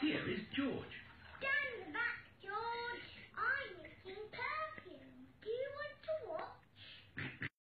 Here is George.